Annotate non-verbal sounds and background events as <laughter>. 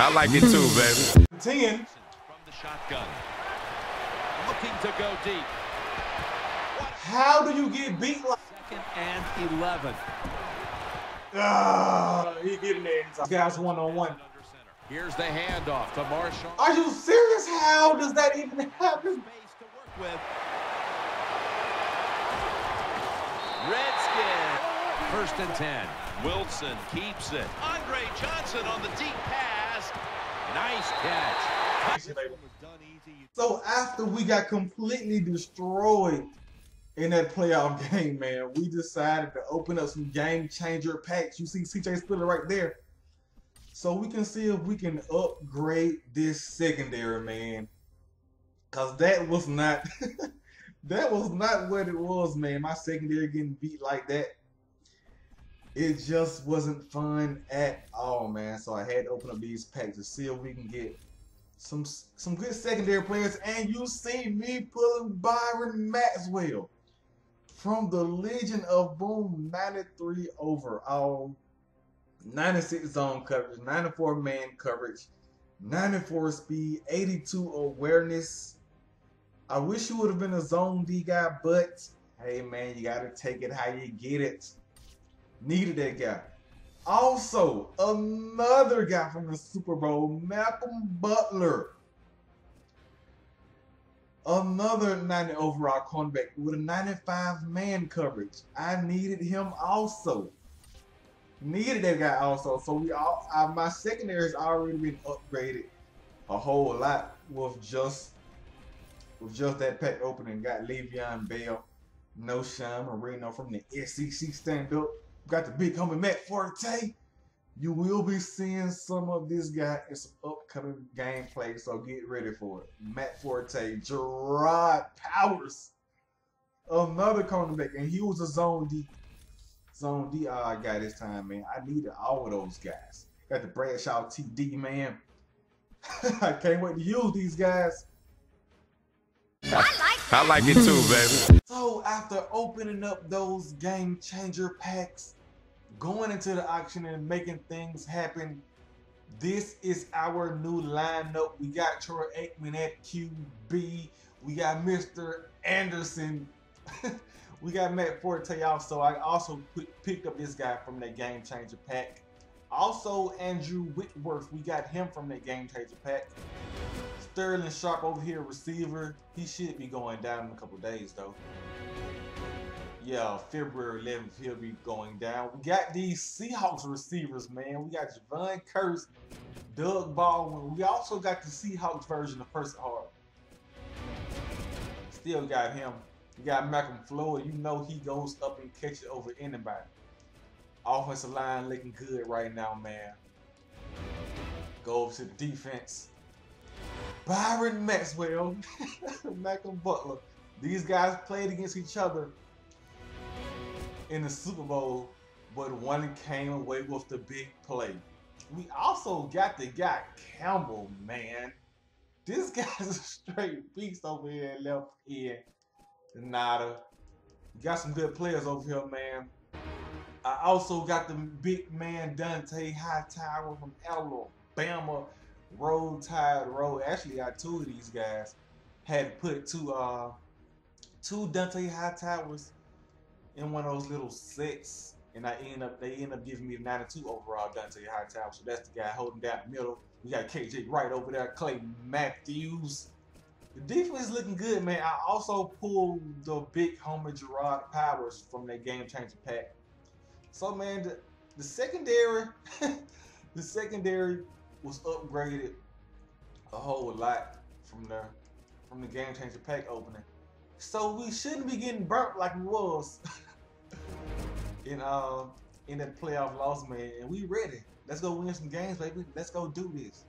I like it too, baby. 10. From the shotgun. Looking to go deep. How do you get beat like Second and 11. Ah, he getting there. Guys one on one. Here's the handoff to Marshall. Are you serious? How does that even happen? Space to work with. Redskin. First and 10. Wilson keeps it. Andre Johnson on the deep pass. Nice catch. So after we got completely destroyed in that playoff <laughs> game, man, we decided to open up some game changer packs. You see CJ Spiller right there. So we can see if we can upgrade this secondary, man. Cause that was not <laughs> that was not what it was, man. My secondary getting beat like that. It just wasn't fun at all, man. So I had to open up these packs to see if we can get some some good secondary players, and you see me pulling Byron Maxwell from the Legion of Boom 93 overall, 96 zone coverage, 94 man coverage, 94 speed, 82 awareness. I wish you would have been a zone D guy, but hey man, you gotta take it how you get it. Needed that guy. Also, another guy from the Super Bowl, Malcolm Butler. Another 90 overall cornerback with a 95 man coverage. I needed him also. Needed that guy also. So we all uh, my secondary has already been upgraded a whole lot with just with just that pack opening. Got Le'Veon Bell, Knowshon Moreno from the SEC stand up. Got the big homie Matt Forte. You will be seeing some of this guy in some upcoming gameplay, so get ready for it. Matt Forte, Jerraud Powers, another cornerback, and he was a zone D, zone D uh, guy this time, man. I needed all of those guys. Got the Bradshaw TD, man. <laughs> I can't wait to use these guys. I like it too, baby. So after opening up those game changer packs, going into the auction and making things happen, this is our new lineup. We got Troy Aikman at QB. We got Mr. Anderson. <laughs> we got Matt Forte also. I also picked up this guy from that game changer pack. Also Andrew Whitworth. We got him from that game changer pack. Sterling Sharpe over here, receiver. He should be going down in a couple days though. Yeah, February 11th he'll be going down. We got these Seahawks receivers, man. We got Javon Kearse, Doug Baldwin. We also got the Seahawks version of Percy Hart. Still got him. We got Malcom Floyd. You know he goes up and catches over anybody. Offensive line looking good right now, man. Go over to the defense. Byron Maxwell, <laughs> Malcolm Butler. These guys played against each other in the Super Bowl, but one came away with the big play. We also got the guy Campbell, man. This <laughs> guy's a straight beast over here left end. Nada. Got some good players over here, man. I also got the big man Dont'a Hightower from Alabama. Road Tide Road. Actually, got two of these guys. Had put two uh two Dont'a Hightowers in one of those little sets, and I end up they end up giving me the 92 overall Dont'a Hightower. So that's the guy holding the middle. We got KJ right over there, Clay Matthews. The defense is looking good, man. I also pulled the big homie Jerraud Powers from that game changer pack. So man, the, the secondary, <laughs> the secondary was upgraded a whole lot from the from the game changer pack opening. So we shouldn't be getting burnt like we was <laughs> in uh in that playoff loss, man. And we ready. Let's go win some games, baby. Let's go do this.